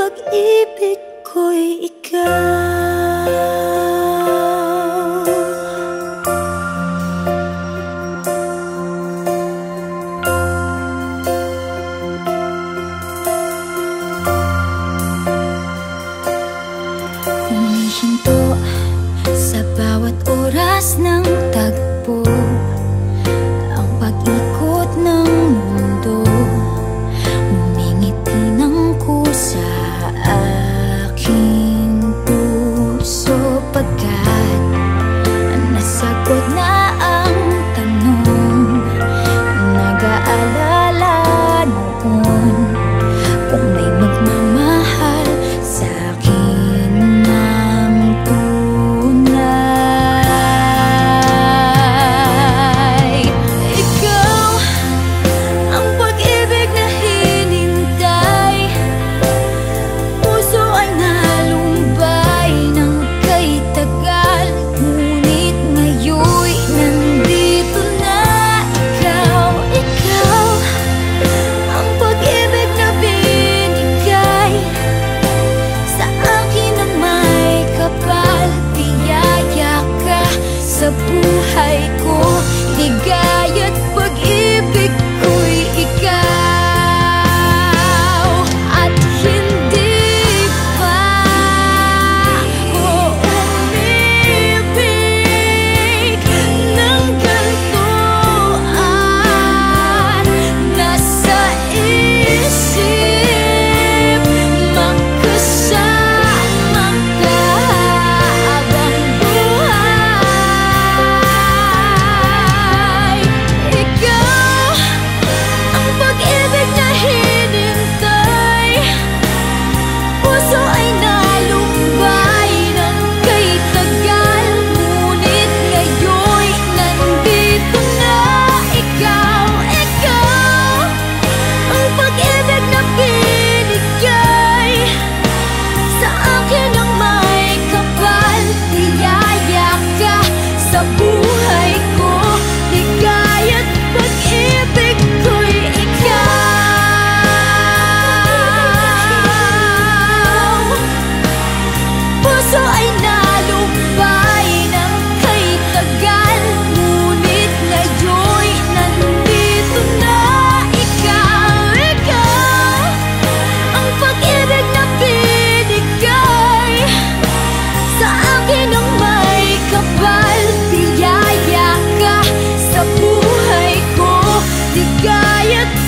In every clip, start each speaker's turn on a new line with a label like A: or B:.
A: pag-ibig ko'y ikaw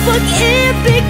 A: Ligaya't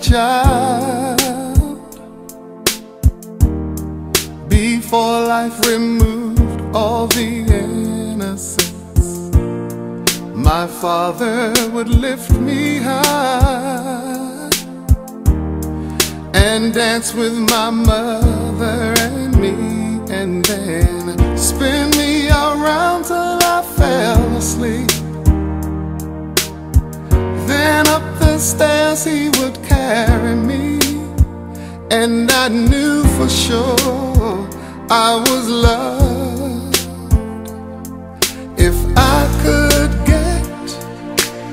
B: child. Before life removed all the innocence My father would lift me high And dance with my mother and me And then spin me around till I fell asleep. Then up the stairs he would Carry me And I knew for sure I was loved. If I could get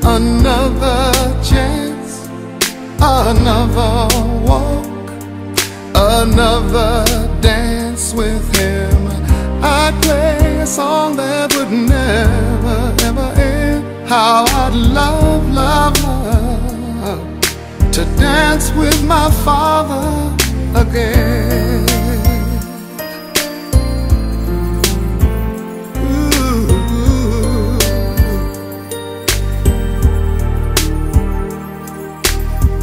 B: another chance Another walk Another dance with him I'd play a song that would never ever end. How I'd love, love to dance with my father again.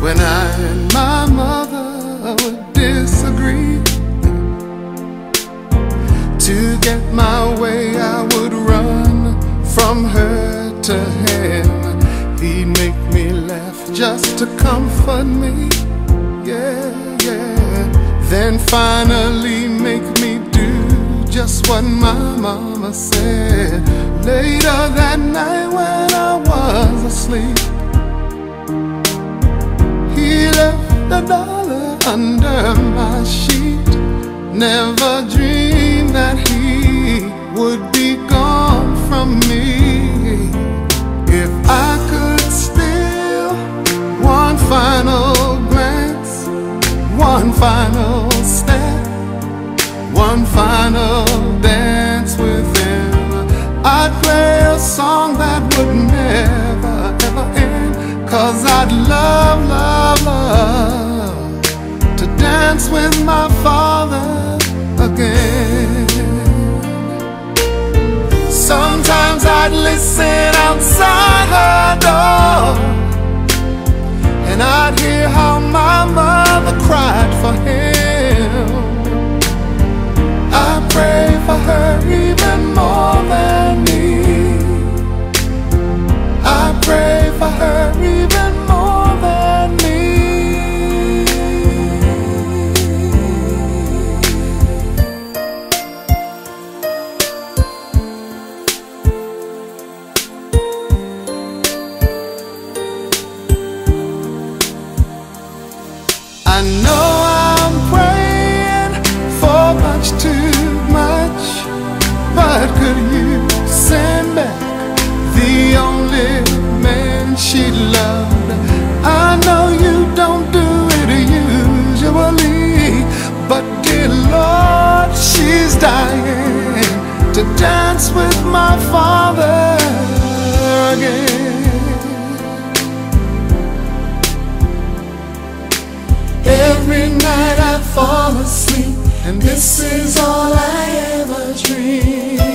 B: When I and my mother would disagree To get my way I would run from her to him He'd make just to comfort me Yeah, yeah Then finally make me do just what my mama said Later that night when I was asleep he left a dollar under my sheet. Never dreamed that he would be gone from me. If I final glance, one final step, one final dance with him, I'd play a song that would never, ever end. Cause I'd love, love, love to dance with my father again. Sometimes I'd listen outside her door and I'd hear how my mother cried for him. I pray for her but could you send back the only man she loved? I know you don't do it usually, but dear Lord, she's dying to dance with my father again. Every night I fall asleep, and this is all I ever dream.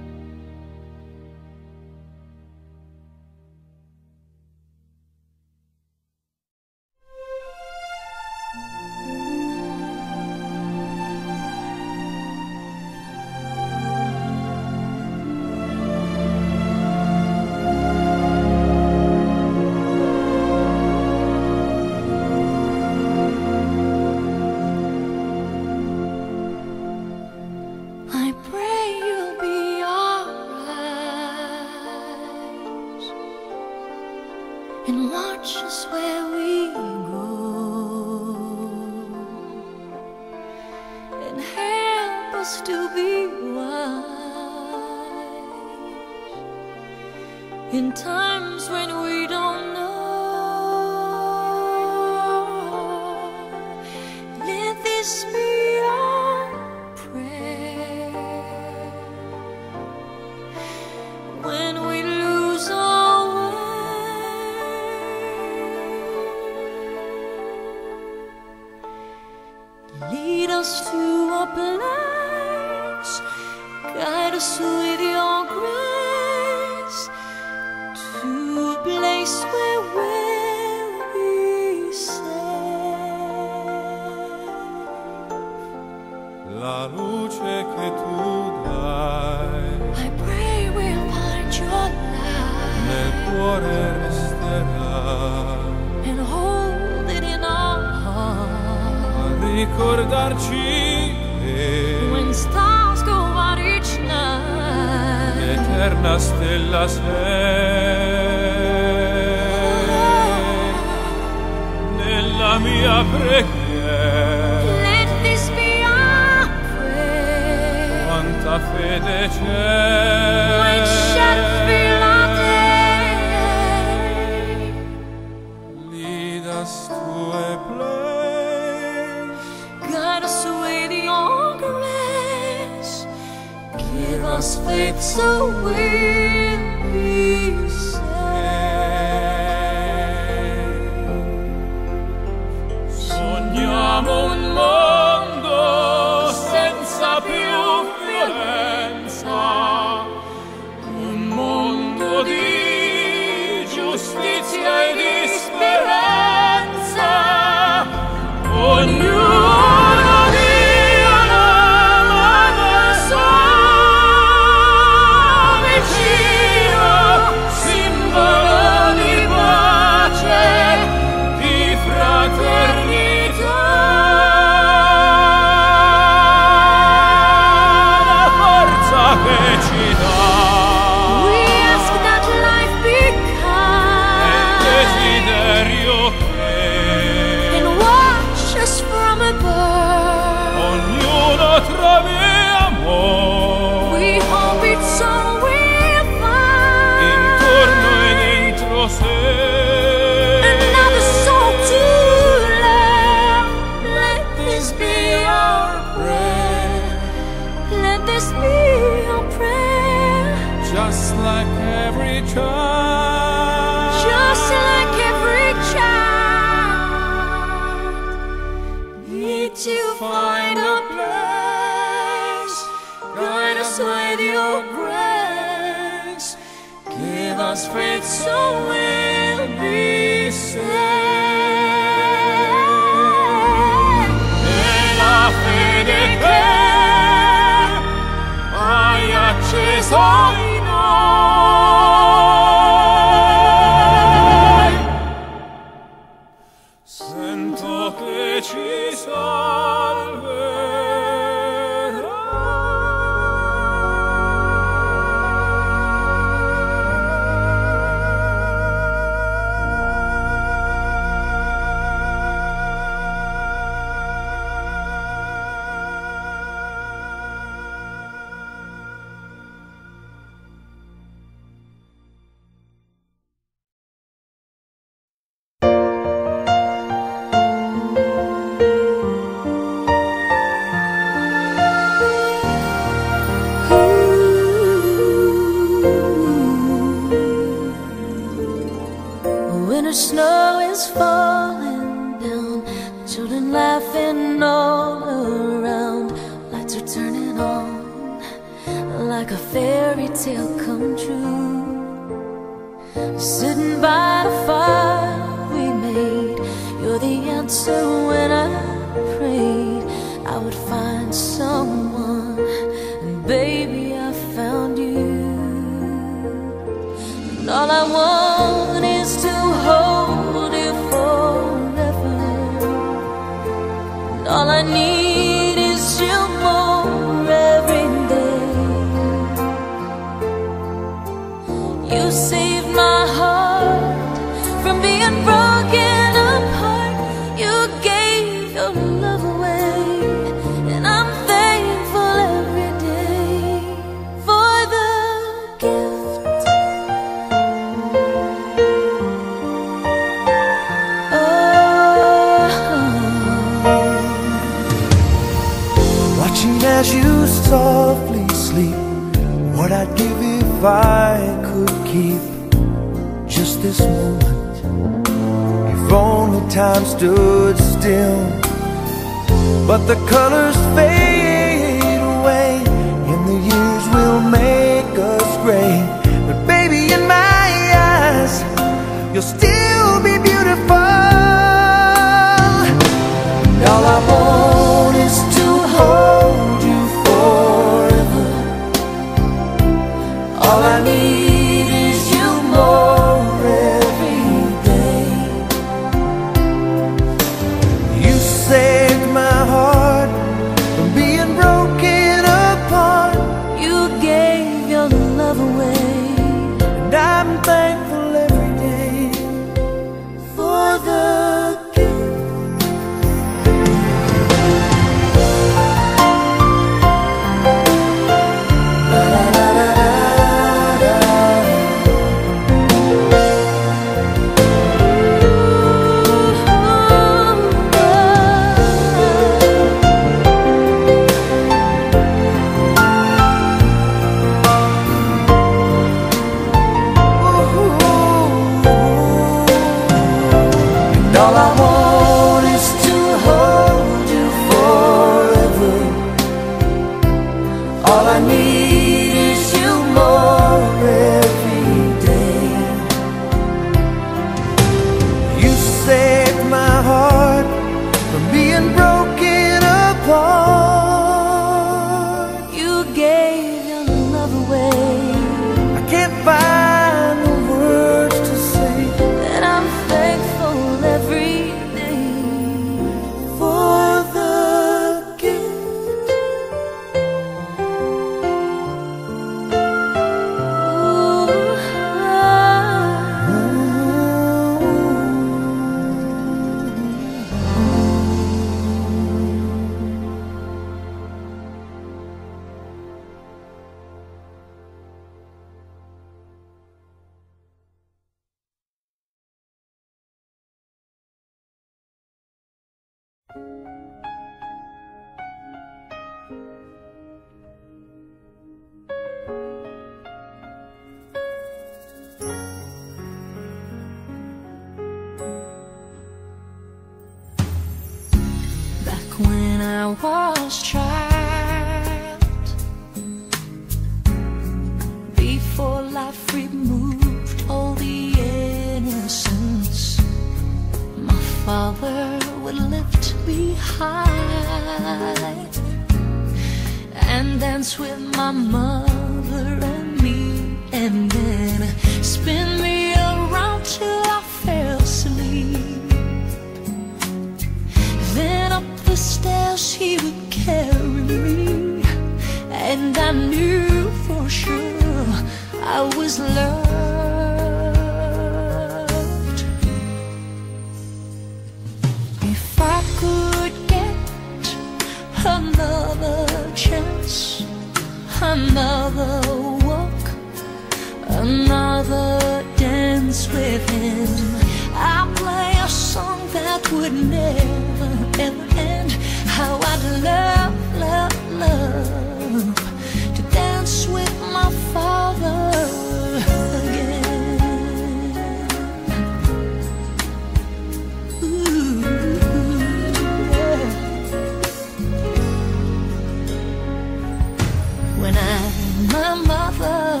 C: My mother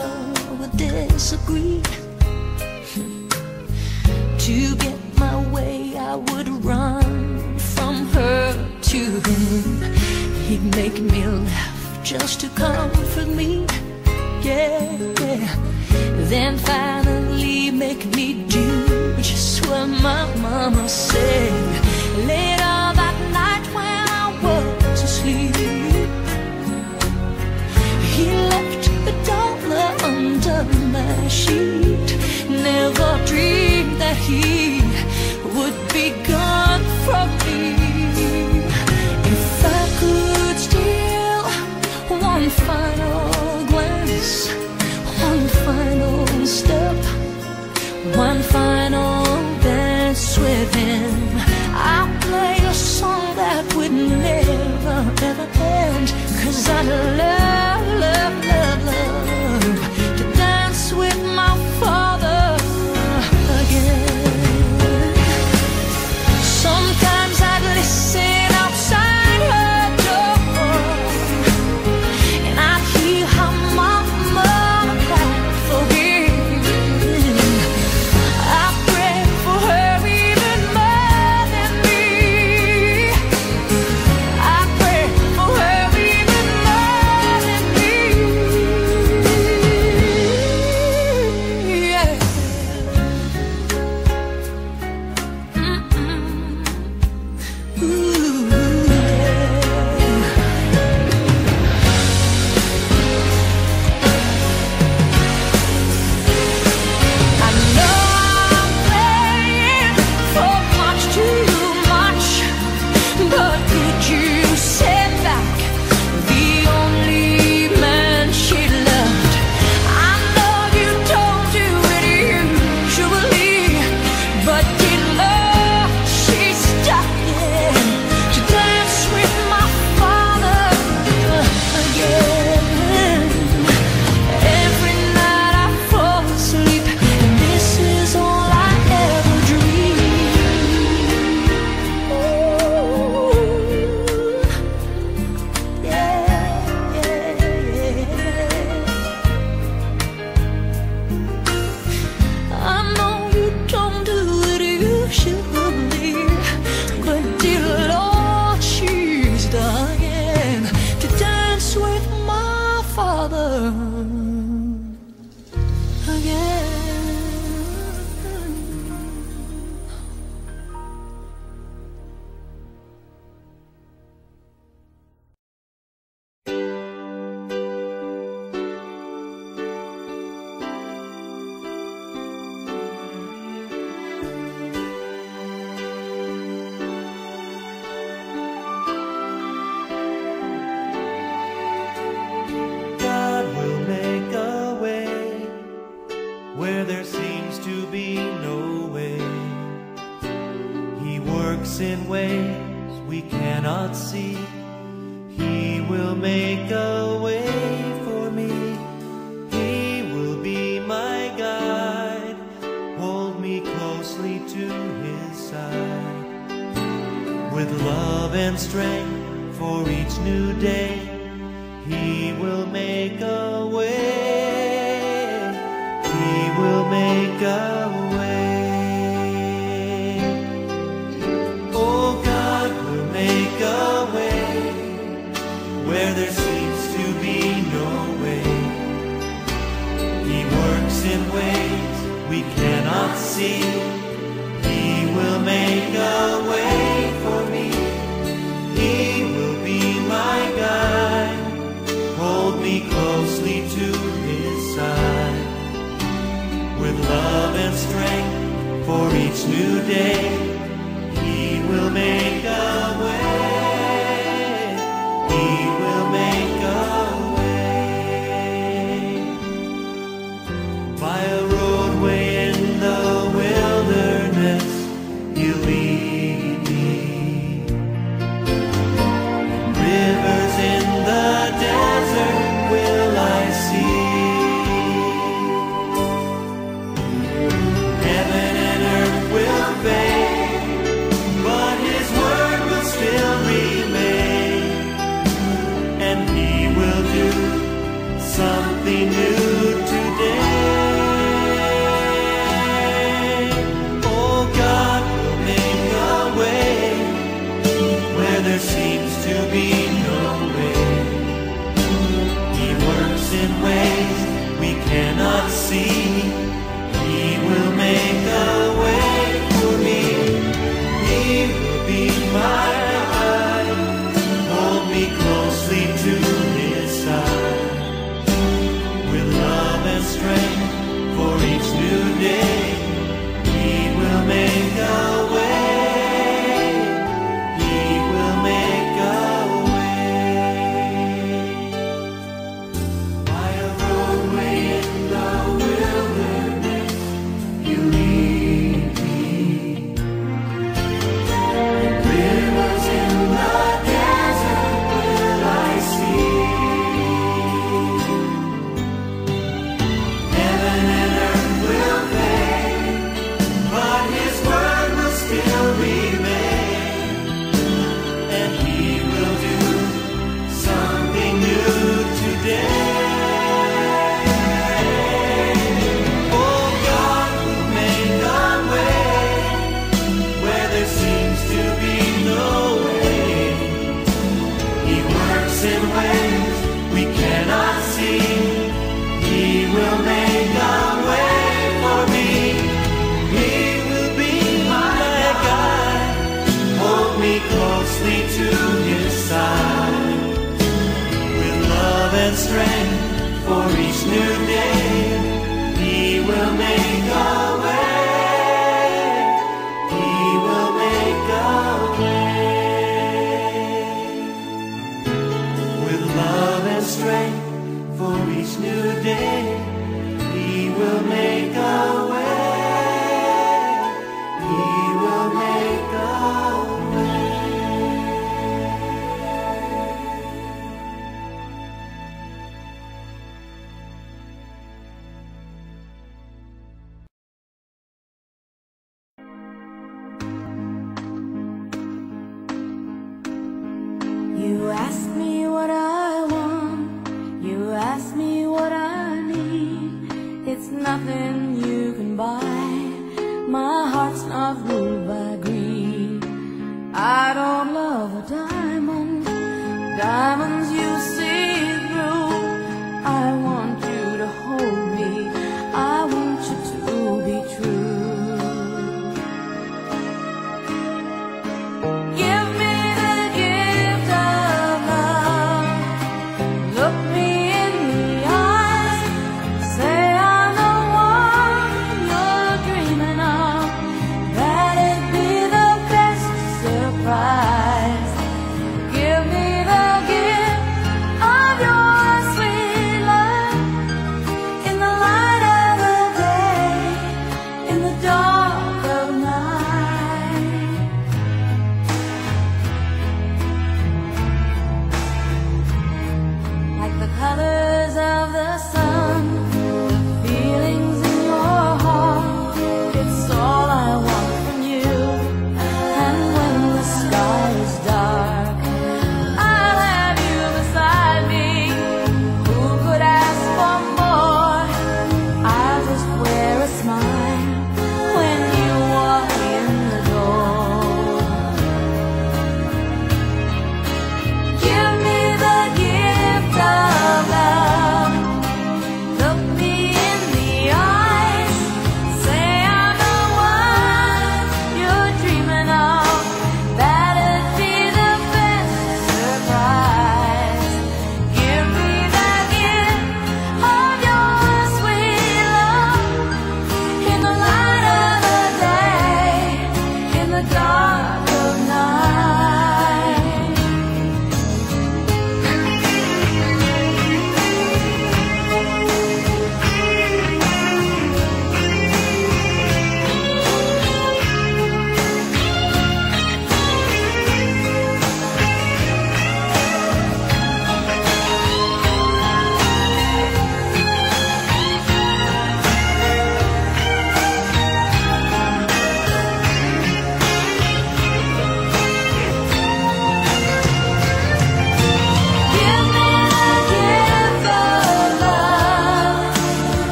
C: would disagree. To get my way I would run from her to him. He'd make me laugh just to comfort me. Yeah, yeah. Then finally make me do just what my mama said. Later that night when I was asleep He under my sheet. Never dreamed that he would be gone from me. If I could steal one final glance One final step One final dance with him i play a song that would never ever end. Cause I love, love
D: with love and strength for each new day. He will make a way.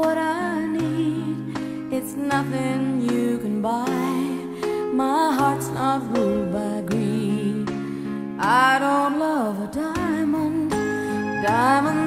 C: what I need. It's nothing you can buy. My heart's not ruled by greed. I don't love a diamond. Diamond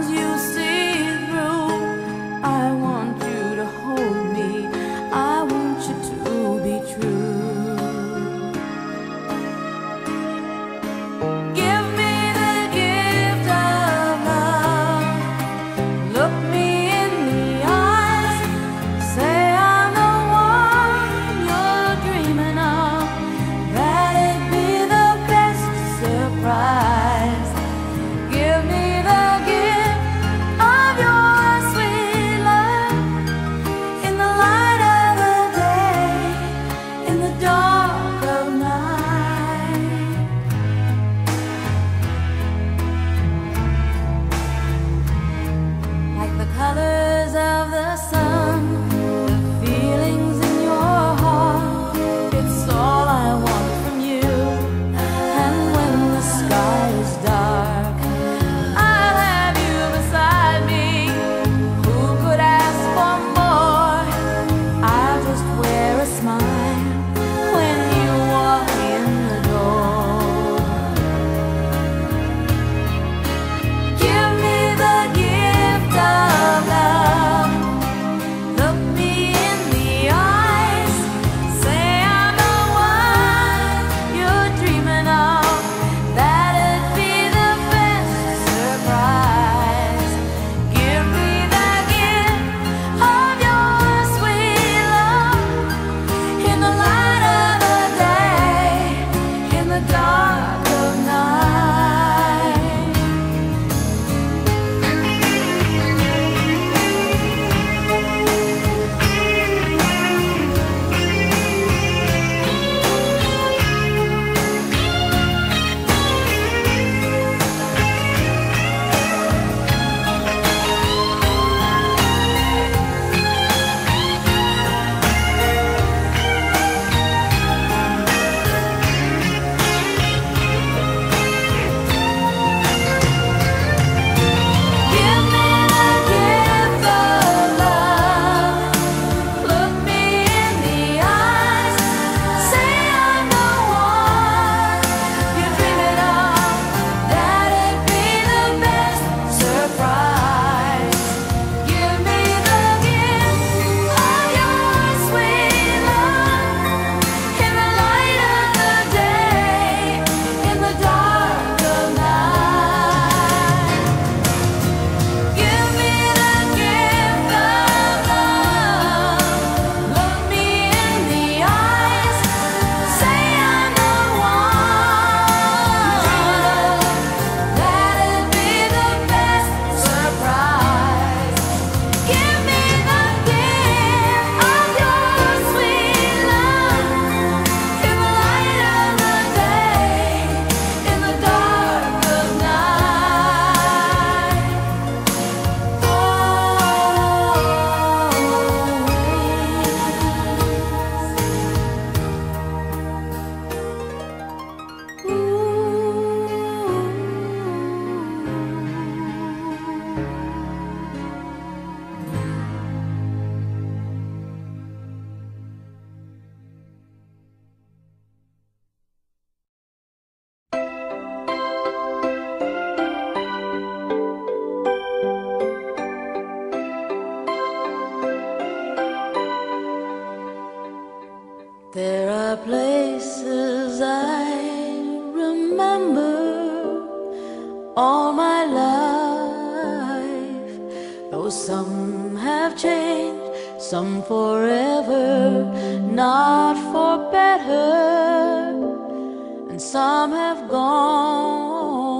C: and some have gone,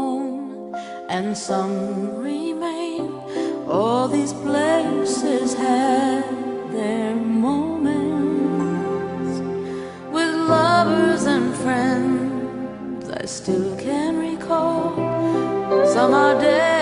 C: and some remain. All these places had their moments with lovers and friends. I still can recall some are dead.